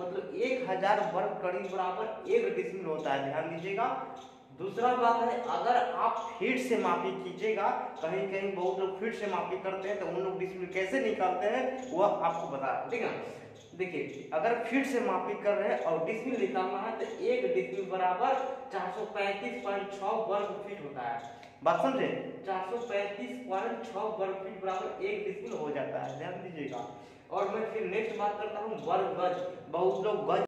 मतलब एक हज़ार वर्ग कड़ी बराबर एक डिसमिल होता है, ध्यान दीजिएगा। दूसरा बात है, अगर आप फीट से मापी कीजिएगा, कहीं कहीं बहुत लोग फीट से मापी करते हैं तो उन लोग डिसमिल कैसे निकालते हैं वह आपको बता रहा ठीक है? देखिए, अगर फीट से मापी कर रहे हैं और डिसमिल निकालना है तो एक डिसमिल बराबर चार वर्ग फीट होता है। बात समझे? चार सौ पैंतीस पॉइंट छह वर्ग फीट बराबर एक डिसमिल हो जाता है, ध्यान दीजिएगा। और मैं फिर नेक्स्ट बात करता हूँ वर्ग गज बहुत लोग गज